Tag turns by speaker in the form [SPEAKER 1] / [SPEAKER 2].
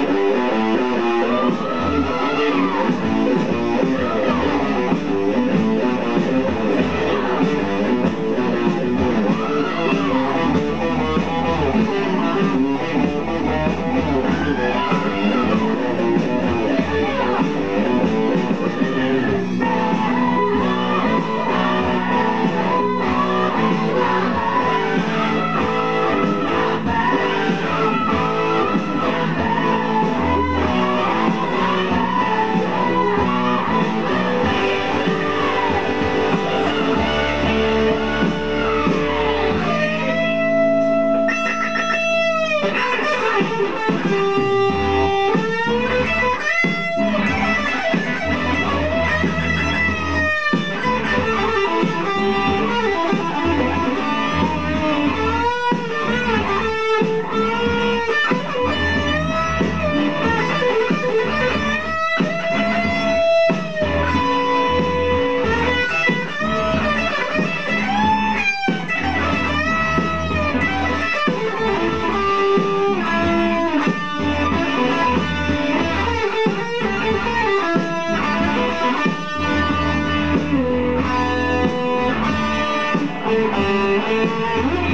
[SPEAKER 1] I'm gonna
[SPEAKER 2] Música